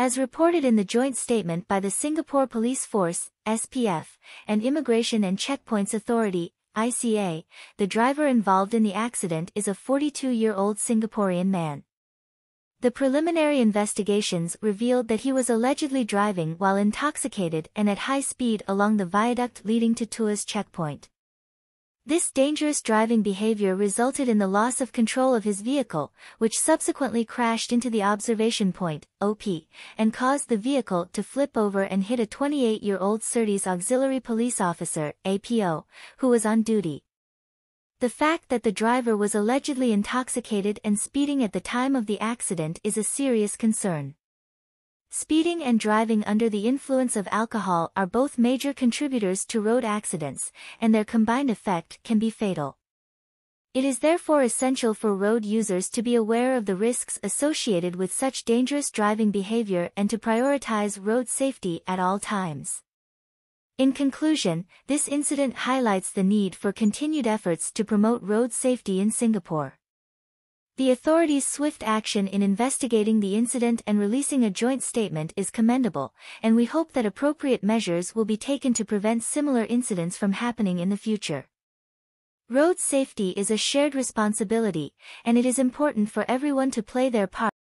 As reported in the joint statement by the Singapore Police Force, SPF, and Immigration and Checkpoints Authority, ICA, the driver involved in the accident is a 42-year-old Singaporean man. The preliminary investigations revealed that he was allegedly driving while intoxicated and at high speed along the viaduct leading to Tuas checkpoint. This dangerous driving behavior resulted in the loss of control of his vehicle, which subsequently crashed into the observation point, OP, and caused the vehicle to flip over and hit a 28-year-old Certis Auxiliary Police Officer, APO, who was on duty. The fact that the driver was allegedly intoxicated and speeding at the time of the accident is a serious concern. Speeding and driving under the influence of alcohol are both major contributors to road accidents, and their combined effect can be fatal. It is therefore essential for road users to be aware of the risks associated with such dangerous driving behavior and to prioritize road safety at all times. In conclusion, this incident highlights the need for continued efforts to promote road safety in Singapore. The authorities' swift action in investigating the incident and releasing a joint statement is commendable, and we hope that appropriate measures will be taken to prevent similar incidents from happening in the future. Road safety is a shared responsibility, and it is important for everyone to play their part